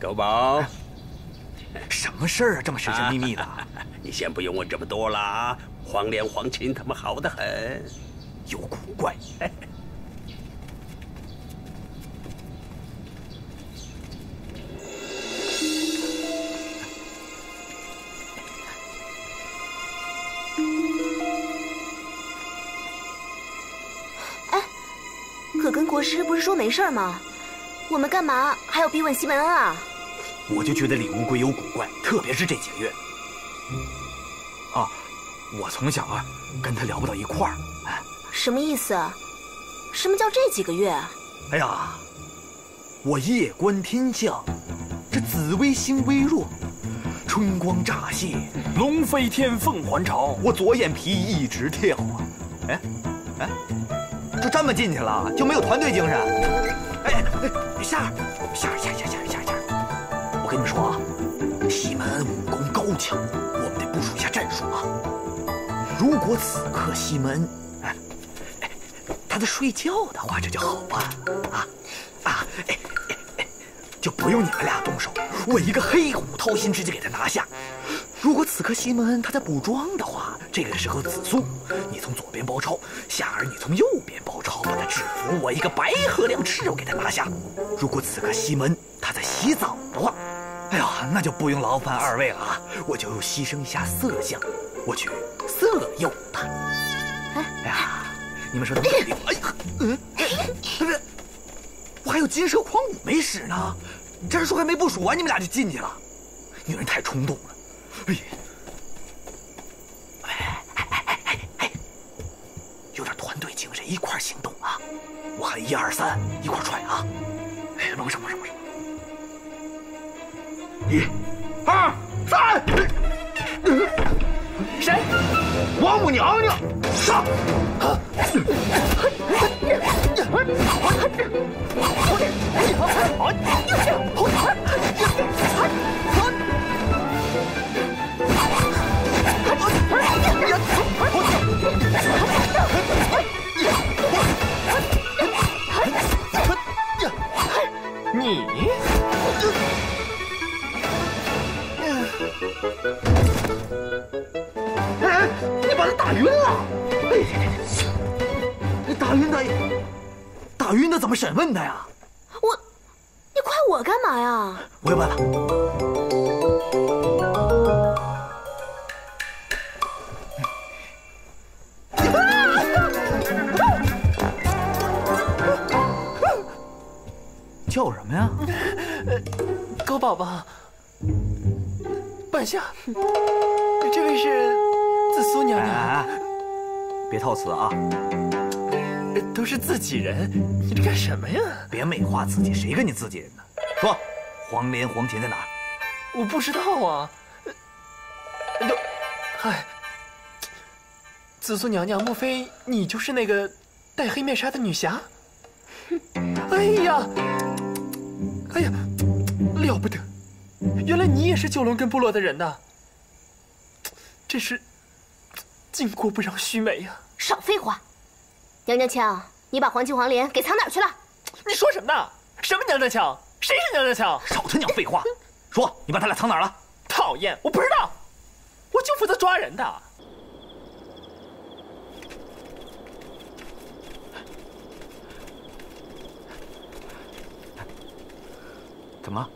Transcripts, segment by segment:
狗宝，什么事儿啊？这么神神秘秘的？你先不用问这么多了啊。黄连、黄芩他们好得很，有古怪。哎，可跟国师不是说没事吗？我们干嘛还要逼问西门恩啊？我就觉得李乌龟有古怪，特别是这几个月。啊，我从小啊跟他聊不到一块儿。哎什么意思？什么叫这几个月？哎呀，我夜观天象，这紫微星微弱，春光乍泄，龙飞天，凤还巢，我左眼皮一直跳啊！哎，哎，就这么进去了，就没有团队精神？哎哎，夏儿，夏儿，夏我跟你说啊，西门武功高强，我们得部署一下战术啊。如果此刻西门，哎，他在睡觉的话，这就好办了啊啊！哎哎，就不用你们俩动手，我一个黑虎掏心直接给他拿下。如果此刻西门他在补妆的话，这个时候紫苏，你从左边包抄，夏儿你从右边包抄，把他制服，我一个白鹤亮翅肉给他拿下。如果此刻西门他在洗澡的话，哎呀，那就不用劳烦二位了啊，我就牺牲一下色相，我去色诱他。哎呀，你们说他们理哎呀，嗯，不是，我还有金蛇狂舞没使呢，战术还没部署完，你们俩就进去了，女人太冲动了。哎呀，哎哎哎哎哎，有点团队精神，一块行动啊！我喊一二三，一块踹啊！哎，猛什么什么什么！一、二、三，谁？王母娘娘上！你？哎，你把他打晕了！哎，你打晕他，打晕他怎么审问他呀？我，你怪我干嘛呀？我有办法。叫什么呀？狗宝宝，半夏，这位是紫苏娘娘，哎，别套词啊！都是自己人，你这干什么呀？别美化自己，谁跟你自己人呢？说，黄连黄琴在哪儿？我不知道啊。都，嗨，紫苏娘娘，莫非你就是那个戴黑面纱的女侠？哎呀，哎呀，了不得！原来你也是九龙根部落的人呐！真是巾帼不让须眉呀！少废话！娘娘腔，你把黄金黄连给藏哪儿去了？你说什么呢？什么娘娘腔？谁是娘娘腔？少他娘废话！说，你把他俩藏哪儿了？讨厌，我不知道，我就负责抓人的。怎么？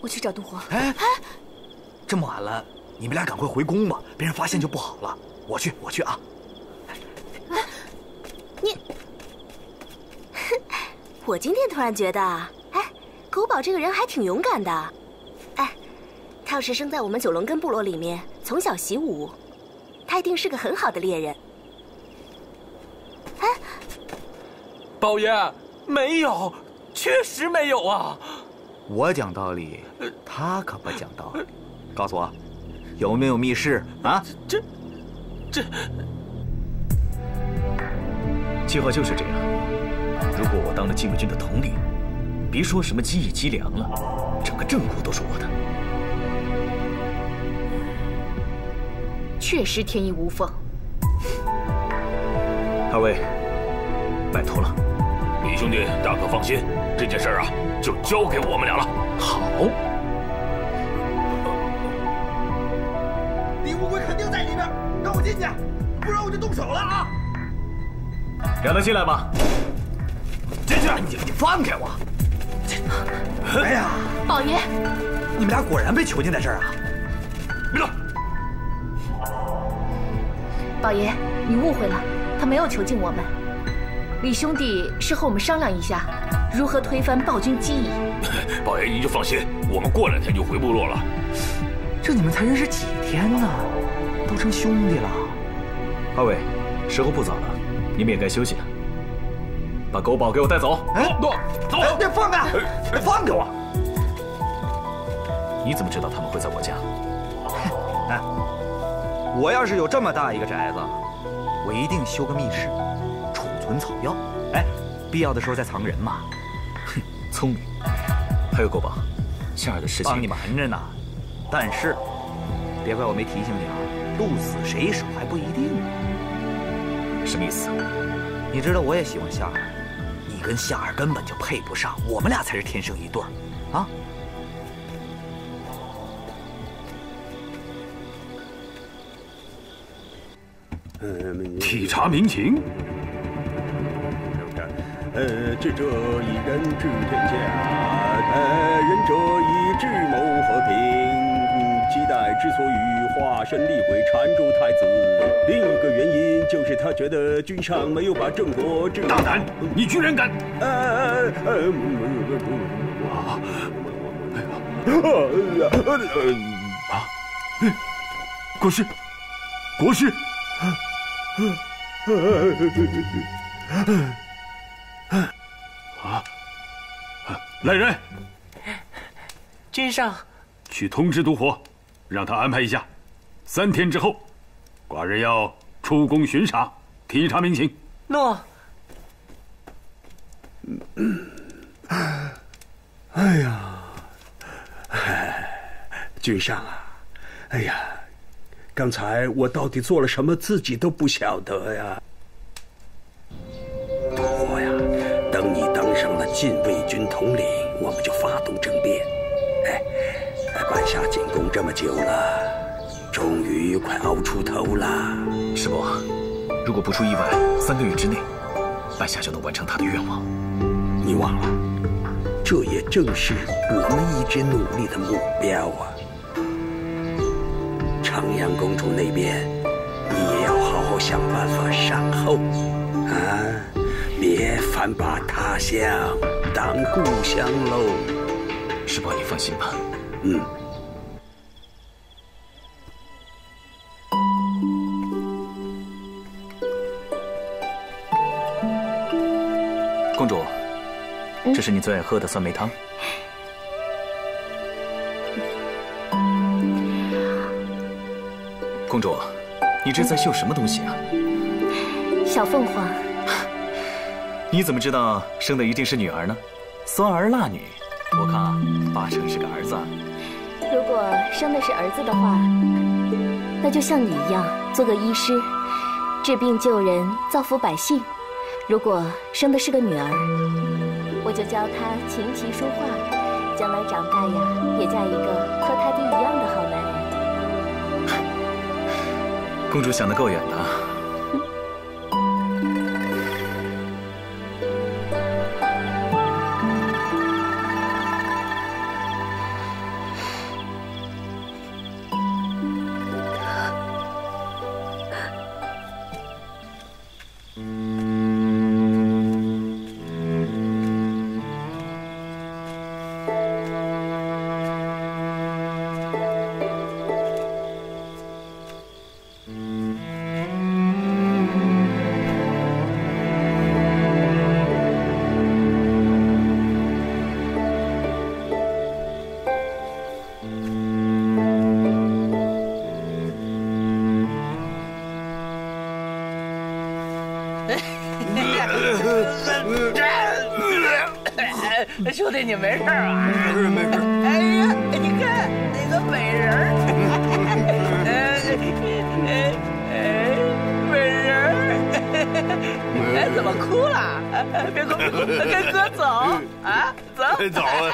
我去找杜皇。哎哎，这么晚了，你们俩赶快回宫吧，别人发现就不好了。我去，我去啊！你，我今天突然觉得，哎，狗宝这个人还挺勇敢的。哎，他要是生在我们九龙根部落里面，从小习武，他一定是个很好的猎人。哎，宝爷，没有，确实没有啊。我讲道理，他可不讲道理。告诉我，有没有密室啊？这，这，计划就是这样。如果我当了禁卫军的统领，别说什么机翼机粮了，整个镇国都是我的。确实天衣无缝。二位，拜托了。李兄弟大可放心，这件事啊就交给我们俩了。好，进去，不然我就动手了啊！让他进来吧。进去！你你放开我！哎呀，宝爷，你们俩果然被囚禁在这儿啊！别动！宝爷，你误会了，他没有囚禁我们。李兄弟是和我们商量一下，如何推翻暴君基乙。宝爷您就放心，我们过两天就回部落了。这你们才认识几天呢，都成兄弟了。二位，时候不早了，你们也该休息了。把狗宝给我带走。哎，走，哎，别放开！放开我！你怎么知道他们会在我家？哎，我要是有这么大一个宅子，我一定修个密室，储存草药。哎，必要的时候再藏人嘛。哼，聪明。还有狗宝，夏儿的事情帮你瞒着呢。但是，别怪我没提醒你啊，鹿死谁手还不一定呢。什么意思？你知道我也喜欢夏儿，你跟夏儿根本就配不上，我们俩才是天生一对儿，啊？体察民情。呃，智者以仁治天下，呃，仁者以智谋和平。姬代之所以化身厉鬼缠住太子，另一个原因就是他觉得君上没有把郑国治。大胆！你居然敢！呃呃呃，啊！啊！国师，国师！啊！来人，君上，去通知毒火，让他安排一下，三天之后，寡人要出宫巡查，体察民情。诺。哎呀，哎，君上啊，哎呀，刚才我到底做了什么，自己都不晓得呀。不过呀，等你当上了禁卫军统领，我们就发动政变。哎，半夏进宫这么久了，终于快熬出头了。师伯，如果不出意外，三个月之内，半夏就能完成他的愿望。你忘了，这也正是我们一直努力的目标啊！长阳公主那边，你也要好好想办法善后啊，别反把他乡当故乡喽。师伯，你放心吧。嗯。公主，这是你最爱喝的酸梅汤。公主，你这在绣什么东西啊？小凤凰，你怎么知道生的一定是女儿呢？酸儿辣女，我看啊，八成是个儿子。如果生的是儿子的话，那就像你一样做个医师，治病救人，造福百姓。如果生的是个女儿，我就教她琴棋书画，将来长大呀，也嫁一个和她爹一样的好男人。公主想得够远的。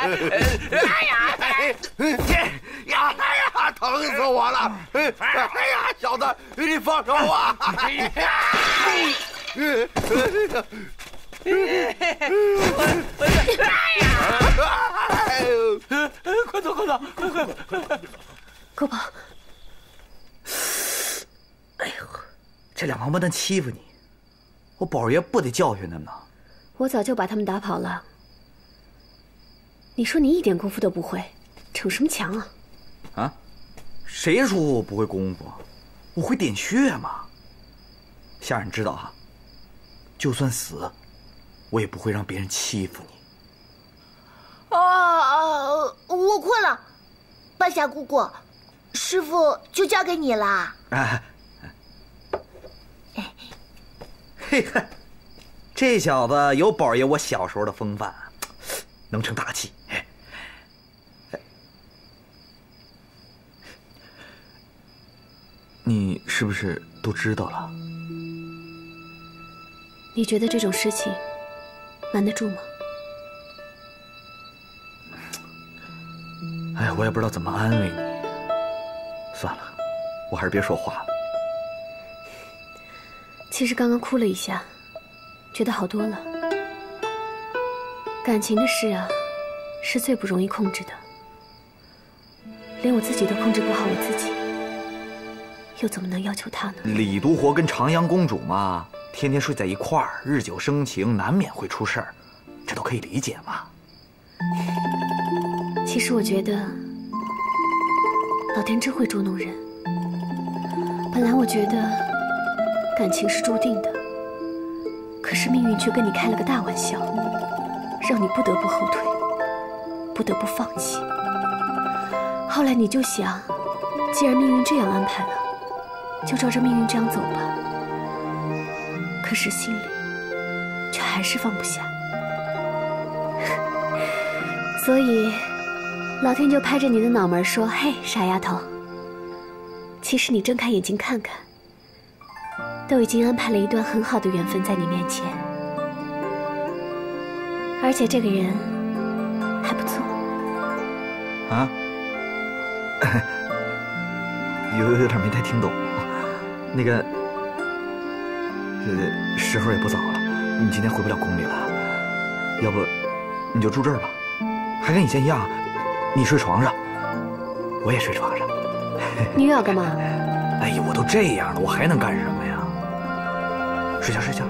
哎呀，哎呀，哎呀，疼死我了！哎呀，小子，你放手啊！哎呀！哎呀！快走，快走，快快快！国宝，哎呦，这两王八蛋欺负你，我宝爷不得教训他们呢。我早就把他们打跑了。你说你一点功夫都不会，逞什么强啊？啊？谁说我不会功夫？我会点穴嘛。下人知道哈，就算死，我也不会让别人欺负你。啊，我困了，半夏姑姑，师傅就交给你了。哎，嘿嘿，这小子有宝爷我小时候的风范，能成大器。哎，你是不是都知道了？你觉得这种事情瞒得住吗？哎，我也不知道怎么安慰你。算了，我还是别说话了。其实刚刚哭了一下，觉得好多了。感情的事啊，是最不容易控制的。连我自己都控制不好我自己，又怎么能要求他呢？李独活跟长阳公主嘛，天天睡在一块儿，日久生情，难免会出事儿，这都可以理解嘛。其实我觉得，老天真会捉弄人。本来我觉得感情是注定的，可是命运却跟你开了个大玩笑，让你不得不后退，不得不放弃。后来你就想，既然命运这样安排了，就照着命运这样走吧。可是心里却还是放不下，所以老天就拍着你的脑门说：“嘿，傻丫头，其实你睁开眼睛看看，都已经安排了一段很好的缘分在你面前，而且这个人还不错。”啊？有有点没太听懂。那个，呃，时候也不早了，你今天回不了宫里了，要不你就住这儿吧，还跟以前一样，你睡床上，我也睡床上。你又要干嘛？哎呀，我都这样了，我还能干什么呀？睡觉睡觉。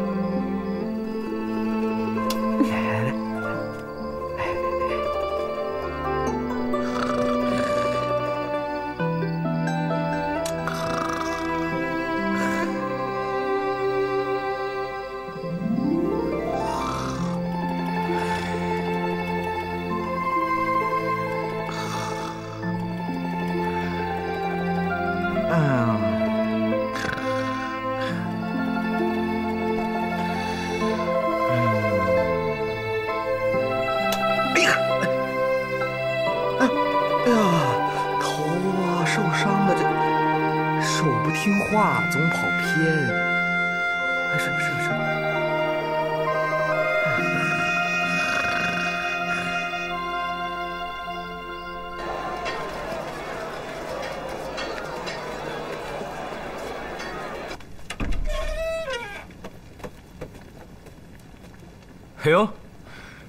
哎呦，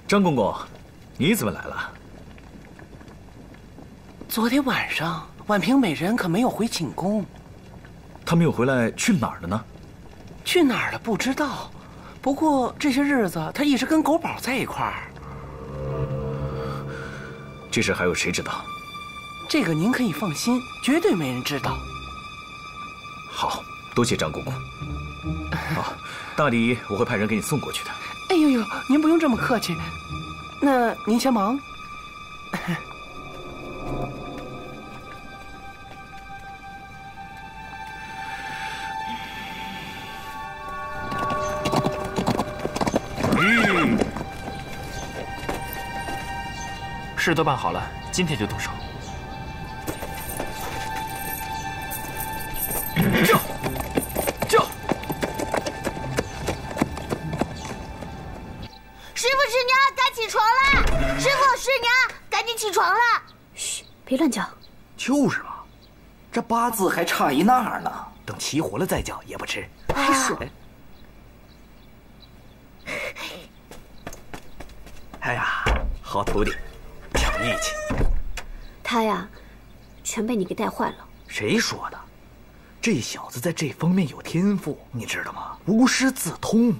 张公公，你怎么来了？昨天晚上，婉平美人可没有回寝宫。她没有回来，去哪儿了呢？去哪儿了不知道，不过这些日子她一直跟狗宝在一块儿。这事还有谁知道？这个您可以放心，绝对没人知道。好，多谢张公公。好，大礼我会派人给你送过去的。哎呦呦，您不用这么客气。那您先忙。嗯事都办好了，今天就动手。别乱叫。就是嘛，这八字还差一捺呢，等齐活了再叫也不迟。还是。哎呀，好徒弟，讲义气。他呀，全被你给带坏了。谁说的？这小子在这方面有天赋，你知道吗？无师自通。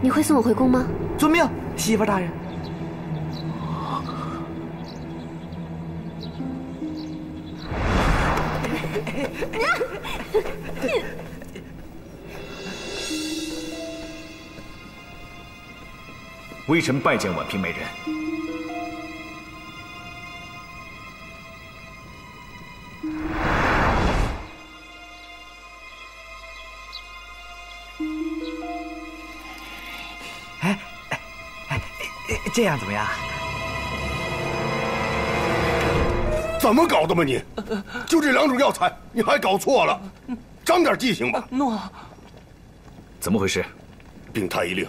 你会送我回宫吗？遵命，媳妇大人。微臣拜见婉嫔美人。这样怎么样？怎么搞的嘛你？就这两种药材，你还搞错了？长点记性吧。诺。怎么回事？禀太医令。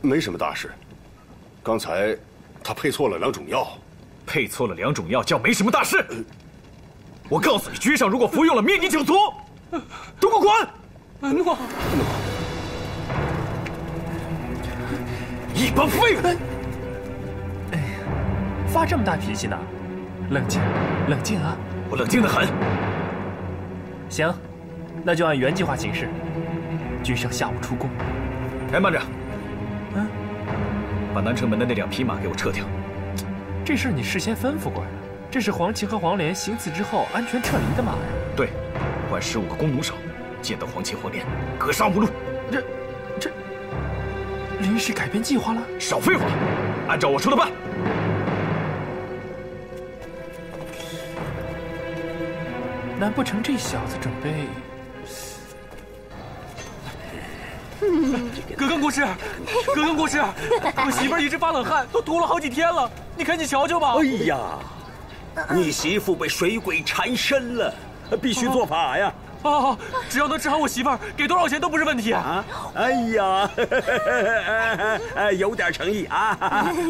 没什么大事，刚才他配错了两种药，配错了两种药叫没什么大事。我告诉你，君上如果服用了，灭你九族，都给我滚！诺，一帮废物！哎呀，发这么大脾气呢？冷静，冷静啊！我冷静的很。行，那就按原计划行事。君上下午出宫。哎，慢着。嗯，把南城门的那两匹马给我撤掉。这事你事先吩咐过呀？这是黄旗和黄连行刺之后安全撤离的马呀。对，换十五个弓弩手，见到黄旗黄连，格杀勿论。这，临时改变计划了？少废话，按照我说的办。难不成这小子准备？格根国师，格根国师，我媳妇儿一直发冷汗，都吐了好几天了，你赶紧瞧瞧吧。哎呀，你媳妇被水鬼缠身了，必须做法呀！啊，只要能治好我媳妇儿，给多少钱都不是问题啊！哎呀，有点诚意啊！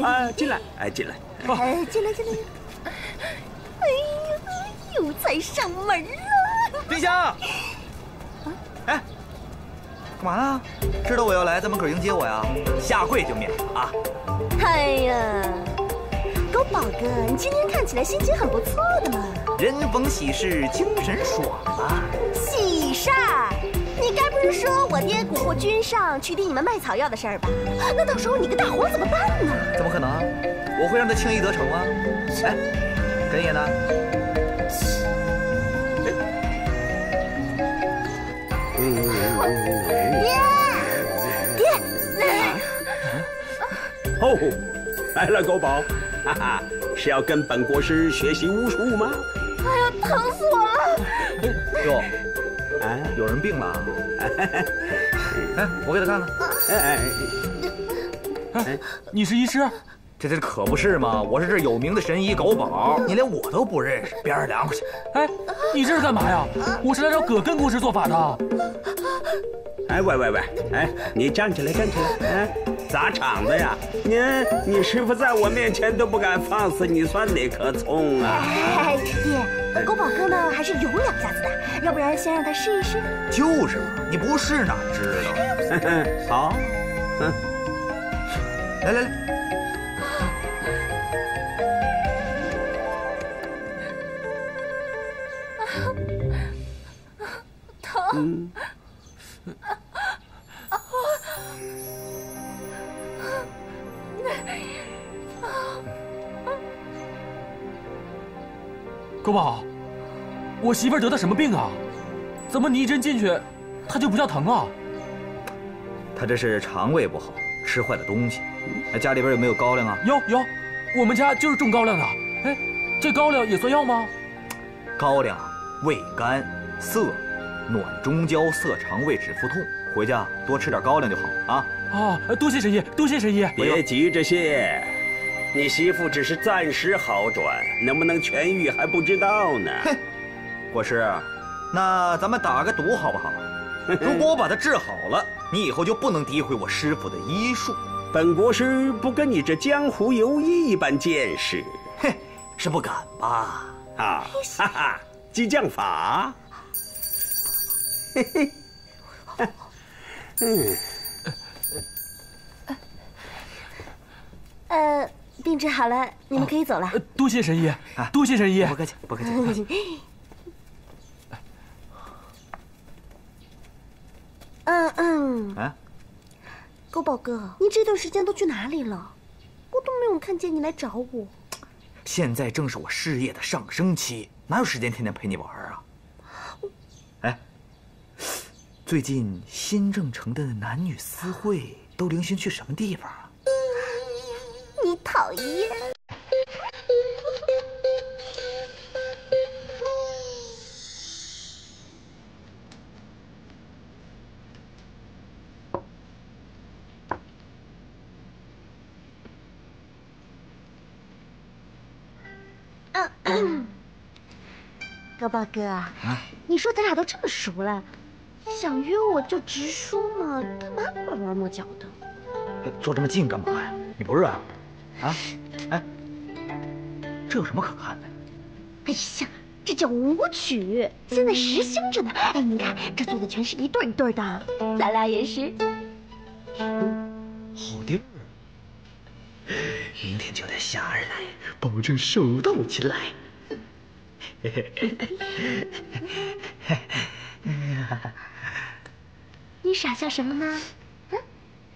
啊，进来，哎，进来，哎，进来，进来。哎呀，有才上门了！冰箱，哎。干嘛呢？知道我要来，在门口迎接我呀？下跪就免啊！哎呀，狗宝哥，你今天看起来心情很不错的嘛。人逢喜事精神爽啊！喜事儿？你该不是说我爹蛊惑君上去替你们卖草药的事儿吧？那到时候你跟大黄怎么办呢？怎么可能？我会让他轻易得逞吗？哎，根爷呢？爹，爹，哦，来了，狗宝，哈哈，是要跟本国师学习巫术吗？疼死我了！哟，哎，有人病了？哎，我给他看看。哎哎，哎，你是医师？这这可不是嘛？我是这有名的神医狗宝，你连我都不认识，边上凉快去。哎，你这是干嘛呀？我是来找葛根故事做法的。哎喂喂喂，哎，你站起来，站起来，哎，砸场子呀？你你师傅在我面前都不敢放肆，你算哪颗葱啊？哎，爹，狗宝哥呢还是有两下子的，要不然先让他试一试。就是嘛，你不试哪知道？好，嗯，来来来。疼。狗宝，我媳妇儿得的什么病啊？怎么你一针进去，她就不叫疼啊？她这是肠胃不好，吃坏了东西。哎，家里边有没有高粱啊？有有，我们家就是种高粱的。哎，这高粱也算药吗？高粱味甘涩，暖中焦，涩肠胃，止腹痛。回家多吃点高粱就好啊！啊，多谢神医，多谢神医。别急着谢，你媳妇只是暂时好转，能不能痊愈还不知道呢。哼，国师，那咱们打个赌好不好？如果我把她治好了，你以后就不能诋毁我师傅的医术。本国师不跟你这江湖游医一般见识，嘿，是不敢吧？啊，哈哈，激将法，嘿嘿，嗯，呃，病治好了，你们可以走了。多谢神医，多谢神医，不客气，不客气。嗯嗯。啊。狗宝哥，你这段时间都去哪里了？我都没有看见你来找我。现在正是我事业的上升期，哪有时间天天陪你玩啊？哎，最近新郑城的男女私会都流行去什么地方啊？你讨厌。高宝哥，啊，你说咱俩都这么熟了，想约我就直说嘛，干嘛拐弯抹角的？坐这么近干嘛呀？你不热啊？啊？哎，这有什么可看的？哎呀，这叫舞曲，现在时兴着呢。哎，你看这坐的全是一对一对的，咱俩也是。好地儿，明天就带下人来，保证手到擒来。嘿嘿嘿你傻笑什么呢？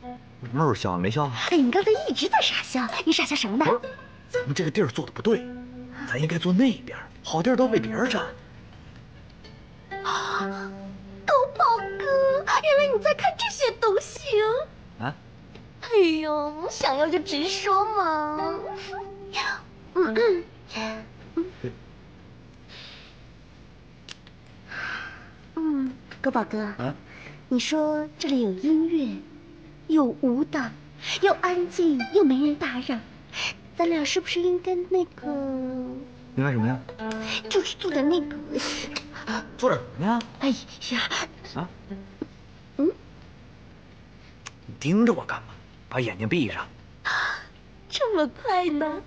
嗯？没有笑，没笑。哎，你刚才一直在傻笑，你傻笑什么呢？咱们这个地儿坐的不对，咱应该坐那边。好地儿都被别人占。啊，狗宝哥，原来你在看这些东西啊？啊？哎呦，想要就直说嘛。嗯嗯。嗯，狗宝哥，啊，你说这里有音乐，有舞蹈，又安静又没人打扰，咱俩是不是应该那个？应该什么呀？就是做点那个。做点什么呀？哎呀，啊，嗯，你盯着我干嘛？把眼睛闭上。这么快呢？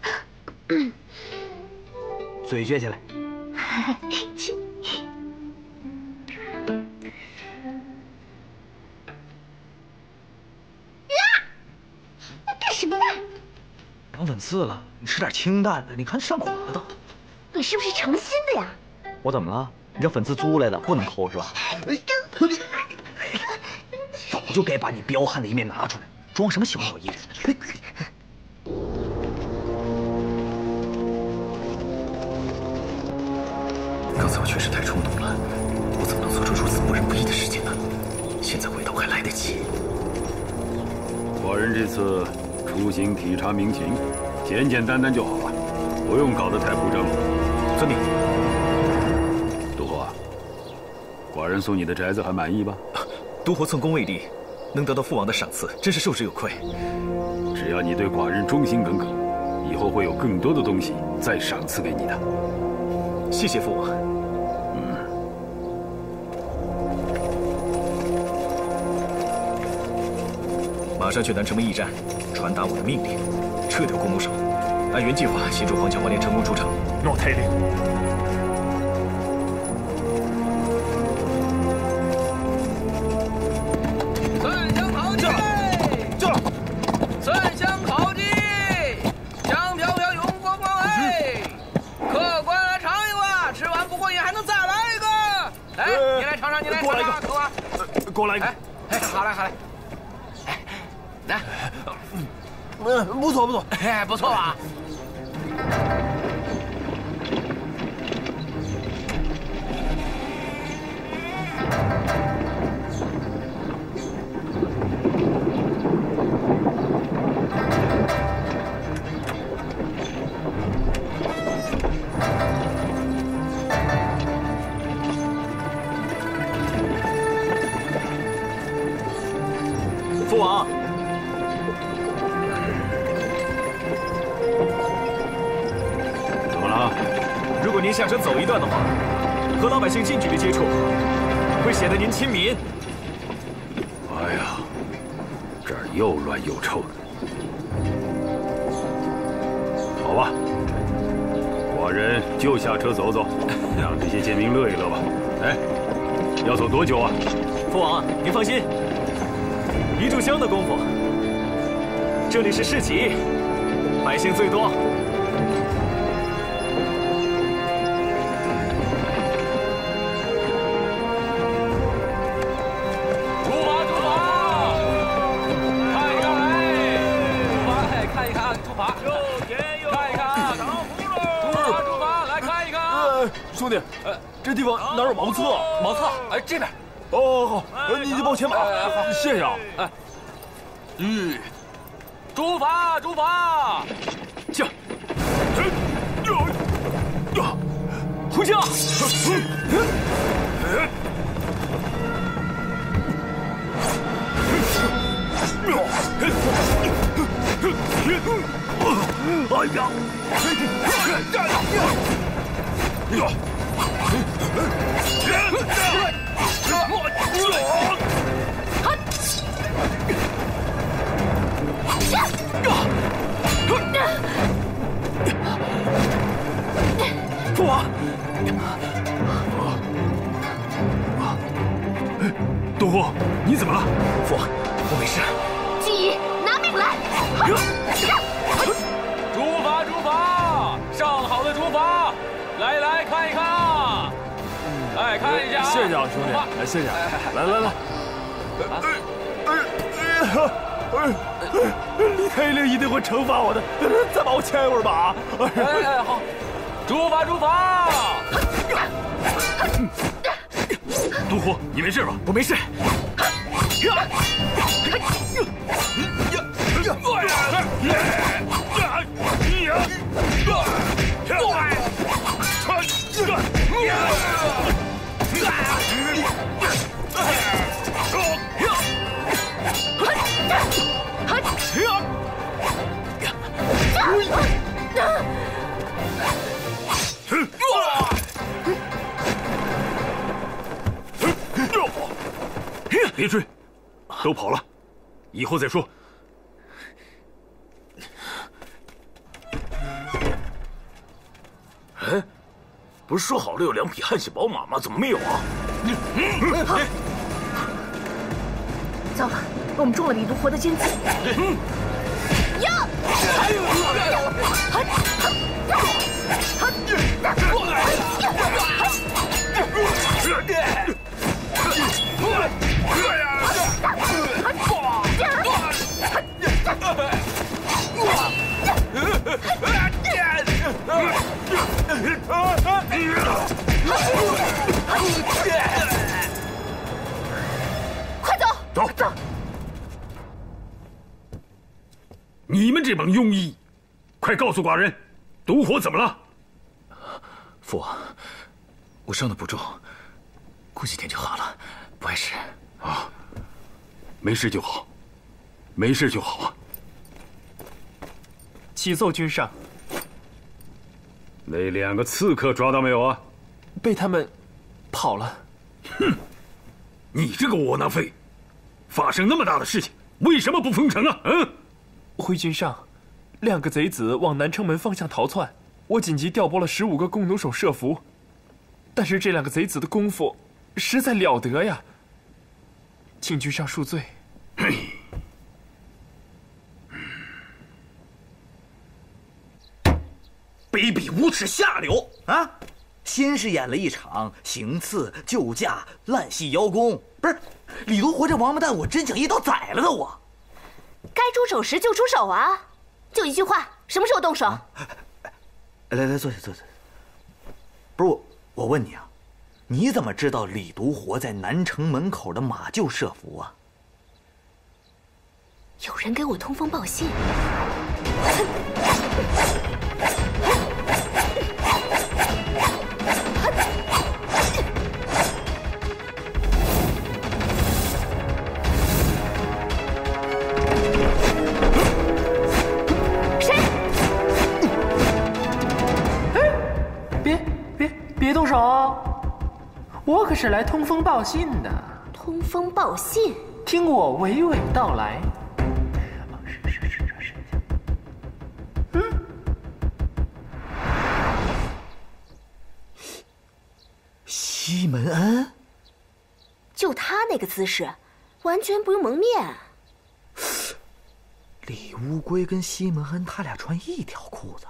嘴撅起来。粉刺了，你吃点清淡的。你看上火了都。你是不是成心的呀？我怎么了？你这粉刺租来的，不能抠是吧？早就该把你彪悍的一面拿出来，装什么小鸟依人？刚才我确实太冲动了，我怎么能做出如此不仁不义的事情呢？现在回头还来得及。寡人这次。出行体察民情，简简单单就好了，不用搞得太铺张。遵命。毒火，寡人送你的宅子还满意吧？毒火寸功未立，能得到父王的赏赐，真是受之有愧。只要你对寡人忠心耿耿，以后会有更多的东西再赏赐给你的。谢谢父王。嗯。马上去南城门驿站。传达我的命令，撤掉弓弩手，按原计划协助黄家万炼成功出城。诺太令。蒜香烤鸡。蒜香烤鸡，香飘飘，油光光，哎！客官来尝一个，吃完不过瘾还能再来一个。来，你来尝尝，你来尝尝，客官。给我来一个。哎，好嘞，好嘞。来。嗯，不错不错，哎，不错吧。一段的话，和老百姓近距离接触，会显得您亲民。哎呀，这儿又乱又臭的。好吧，寡人就下车走走，让这些贱民乐一乐吧。哎，要走多久啊？父王，您放心，一炷香的功夫。这里是市集，百姓最多。兄弟，哎，这地方哪有茅厕？茅厕，哎，这边。哦，好，你你帮我牵马，谢谢啊。哎，嗯，出发，出发，驾！回家！哎呀！父王，东湖，你怎么了？父王，我没事。兄弟，哎，谢谢。来来来。哎，李太令一定会惩罚我的，再把我牵一会儿吧。哎哎好，出发出发！东湖，你没事吧？我没事。别追，都跑了，以后再说。哎，不是说好了有两匹汗血宝马吗？怎么没有啊？糟了，我们中了李毒活的奸计。呀！快走！走走。你们这帮庸医，快告诉寡人，毒火怎么了？父王，我伤的不重，过几天就好了，不碍事。啊，没事就好，没事就好啊。启奏君上，那两个刺客抓到没有啊？被他们跑了。哼，你这个窝囊废，发生那么大的事情，为什么不封城啊？嗯，回君上，两个贼子往南城门方向逃窜，我紧急调拨了十五个弓弩手设伏，但是这两个贼子的功夫实在了得呀，请君上恕罪。卑鄙无耻下流啊！先是演了一场行刺救驾烂戏邀功，不是李独活这王八蛋，我真想一刀宰了他！我该出手时就出手啊！就一句话，什么时候动手？来来，坐下坐下。不是我，我问你啊，你怎么知道李独活在南城门口的马厩设伏啊？有人给我通风报信。动手啊！我可是来通风报信的。通风报信，听我娓娓道来。嗯，西门恩，就他那个姿势，完全不用蒙面。李乌龟跟西门恩他俩穿一条裤子。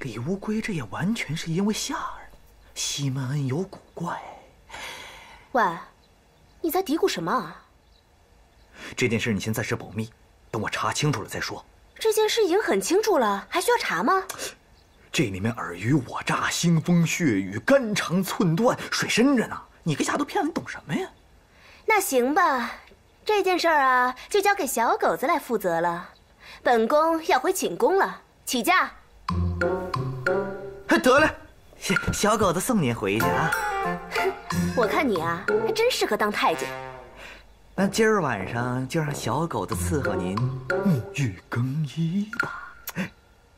李乌龟这也完全是因为夏儿，西门恩有古怪。喂，你在嘀咕什么啊？这件事你先暂时保密，等我查清楚了再说。这件事已经很清楚了，还需要查吗？这里面尔虞我诈、腥风血雨、肝肠寸断，水深着呢。你个丫头片子，你懂什么呀？那行吧，这件事儿啊，就交给小狗子来负责了。本宫要回寝宫了，起驾。得了，小小狗子送您回去啊。我看你啊，还真适合当太监。那今儿晚上就让小狗子伺候您沐浴更衣吧。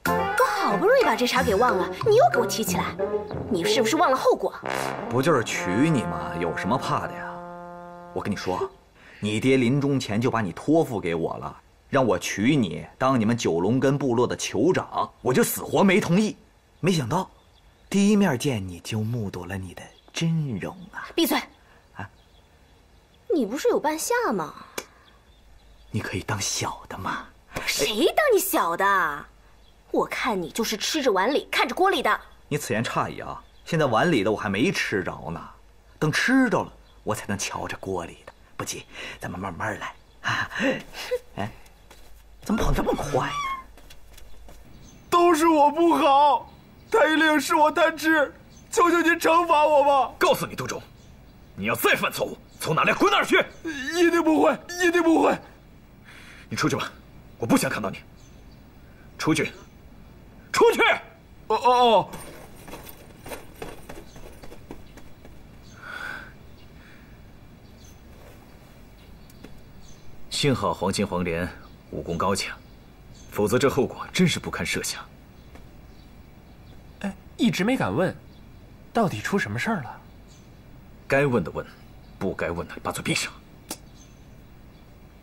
我好不容易把这茬给忘了，你又给我提起来，你是不是忘了后果？不就是娶你吗？有什么怕的呀？我跟你说，你爹临终前就把你托付给我了，让我娶你当你们九龙根部落的酋长，我就死活没同意。没想到，第一面见你就目睹了你的真容啊！闭嘴！啊，你不是有半夏吗？你可以当小的嘛？谁当你小的？我看你就是吃着碗里看着锅里的。你此言差矣啊！现在碗里的我还没吃着呢，等吃着了，我才能瞧着锅里的。不急，咱们慢慢来。啊，哎，怎么跑这么快呢？都是我不好。太医令是我贪吃，求求您惩罚我吧！告诉你，杜仲，你要再犯错误，从哪里滚哪儿去！一定不会，一定不会。你出去吧，我不想看到你。出去，出去！哦哦哦！幸好黄金黄莲武功高强，否则这后果真是不堪设想。一直没敢问，到底出什么事儿了？该问的问，不该问的把嘴闭上。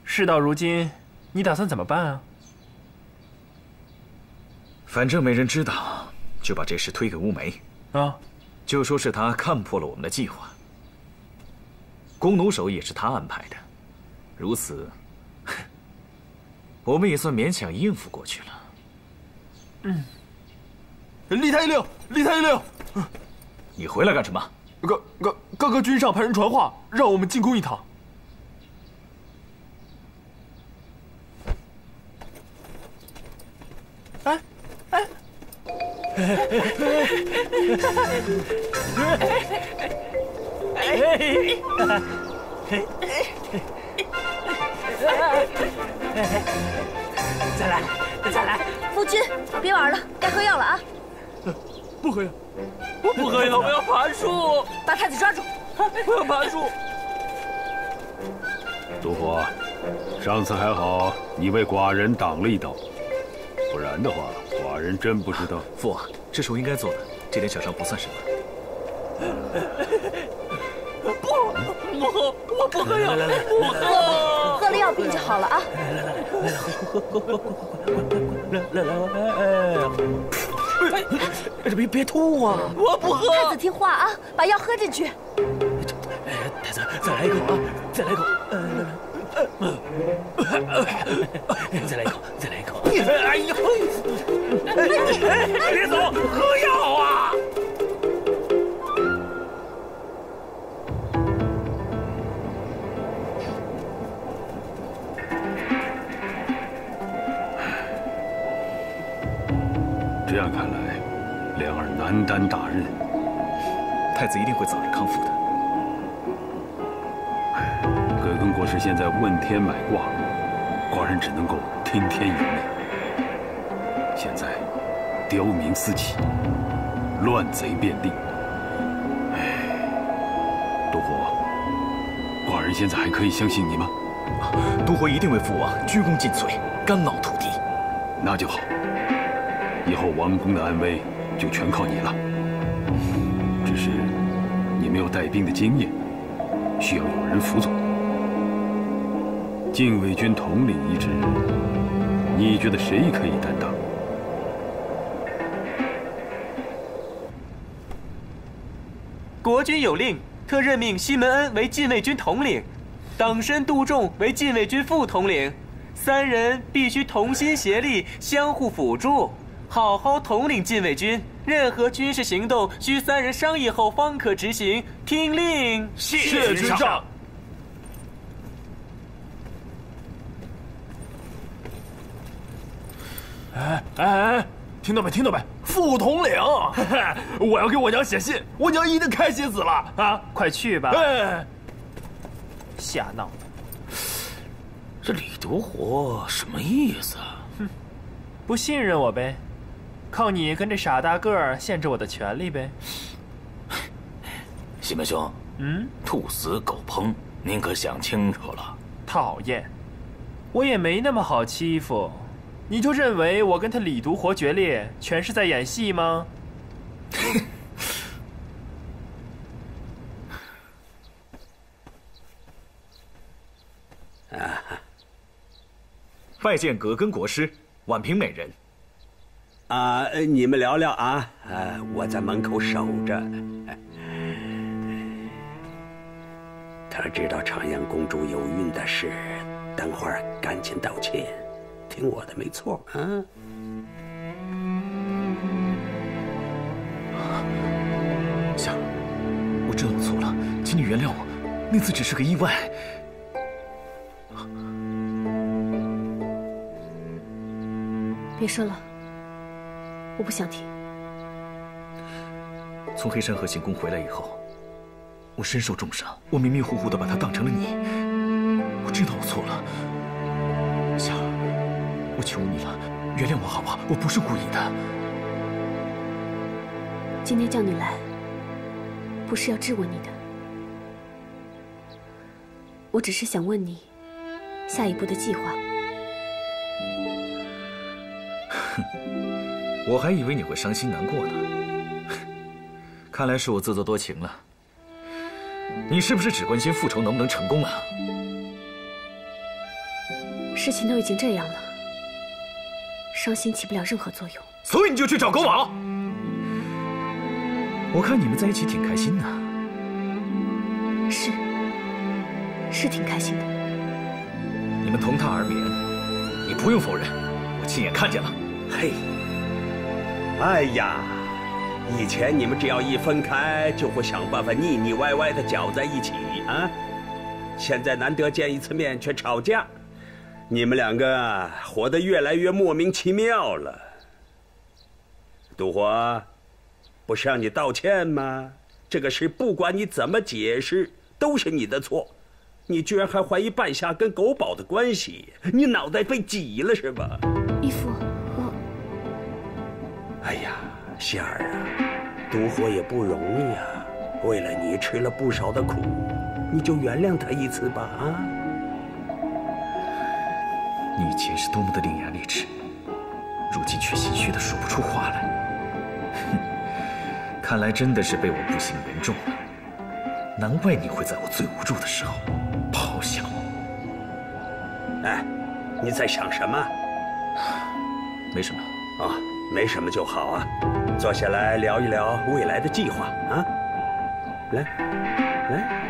事到如今，你打算怎么办啊？反正没人知道，就把这事推给乌梅。啊，就说是他看破了我们的计划。弓弩手也是他安排的，如此，我们也算勉强应付过去了。嗯。李太医令，李太医令，你回来干什么？刚刚刚刚君上派人传话，让我们进宫一趟。哎哎！再来，再来！夫君，别玩了，该喝药了啊！不喝药，我不喝药，我要爬树。把太子抓住！我要爬树。毒火，上次还好，你为寡人挡了一刀，不然的话，寡人真不知道。父王，这是我应该做的，这点小伤不算什么。不，不喝，我不喝药，不喝。喝了药病就好了啊！来来来，喝喝喝喝喝，来来来，哎。哎，别别吐啊！我不喝。太子听话啊，把药喝进去。哎，太子，再来一口啊！再来一口。再来一口，再来一口。哎呀！别走，喝药啊！这样看来，难担大任。太子一定会早日康复的。葛根国师现在问天买卦，寡人只能够听天由命。现在刁民四起，乱贼遍地。哎，毒火，寡人现在还可以相信你吗？毒火一定为父王鞠躬尽瘁，肝脑涂地。那就好。以后王宫的安危就全靠你了。只是你没有带兵的经验，需要有人辅佐。禁卫军统领一职，你觉得谁可以担当？国君有令，特任命西门恩为禁卫军统领，党参杜仲为禁卫军副统领。三人必须同心协力，相互辅助，好好统领禁卫军。任何军事行动需三人商议后方可执行。听令，谢军长。哎哎哎，听到没？听到没？副统领，我要给我娘写信，我娘一定开心死了啊！快去吧。哎，瞎闹。这李独活什么意思？哼，不信任我呗，靠你跟这傻大个儿限制我的权利呗。西门兄，嗯，兔死狗烹，您可想清楚了？讨厌，我也没那么好欺负，你就认为我跟他李独活决裂，全是在演戏吗？啊。拜见葛根国师，宛平美人。啊，你们聊聊啊，啊，我在门口守着。他知道长阳公主有孕的事，等会儿赶紧道歉，听我的没错啊。夏，我知道我错了，请你原谅我，那次只是个意外。别说了，我不想听。从黑山河行宫回来以后，我身受重伤，我迷迷糊糊的把他当成了你。我知道我错了，夏儿，我求你了，原谅我好不好？我不是故意的。今天叫你来，不是要质问你的，我只是想问你下一步的计划。我还以为你会伤心难过呢，看来是我自作多情了。你是不是只关心复仇能不能成功啊？事情都已经这样了，伤心起不了任何作用。所以你就去找狗宝？我看你们在一起挺开心的。是，是挺开心的。你们同榻而眠，你不用否认，我亲眼看见了。嘿。哎呀，以前你们只要一分开，就会想办法腻腻歪歪的搅在一起啊！现在难得见一次面，却吵架，你们两个活得越来越莫名其妙了。杜华，不是让你道歉吗？这个事不管你怎么解释，都是你的错。你居然还怀疑半夏跟狗宝的关系，你脑袋被挤了是吧？哎呀，仙儿啊，独活也不容易啊，为了你吃了不少的苦，你就原谅他一次吧啊！你以前是多么的伶牙俐齿，如今却心虚的说不出话来。哼，看来真的是被我不幸言中了，难怪你会在我最无助的时候抛下我。哎，你在想什么？没什么。啊。没什么就好啊，坐下来聊一聊未来的计划啊！来，来。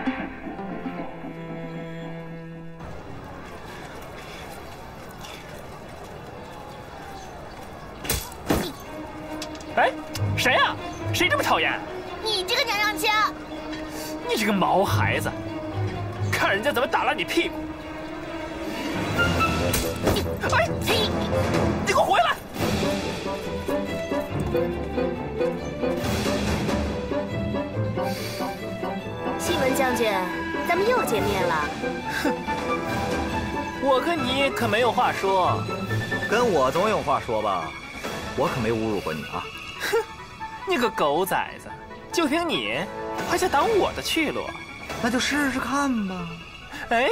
哎，谁呀？谁这么讨厌？你这个娘娘腔！你这个毛孩子，看人家怎么打烂你屁股！哎，你你给我回来！西门将军，咱们又见面了。哼，我跟你可没有话说。跟我总有话说吧？我可没侮辱过你啊！哼，你个狗崽子，就凭你还想挡我的去路？那就试试看吧。哎，哎